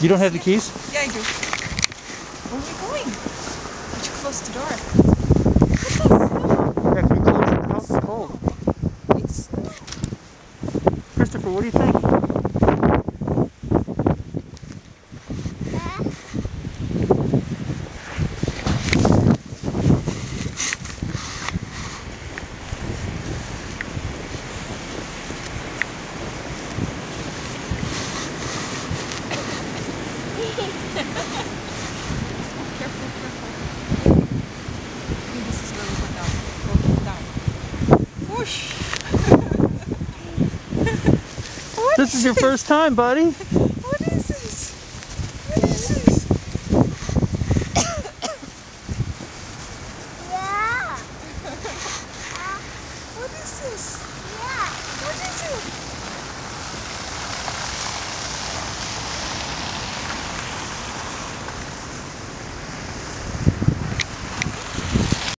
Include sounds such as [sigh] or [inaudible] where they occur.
You don't have the keys? Yeah, I do. Where are we going? Did you close the door? Yeah, can you close it? The house is cold. It's Christopher, what do you think? this is your first time, buddy. [laughs] what is this? What is this? [coughs] yeah. [laughs] Uh, what is this?